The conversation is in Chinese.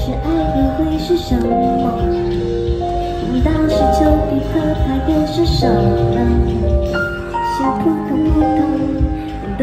是爱又会是什么？难道是丘比特他又是什么？心扑通扑通都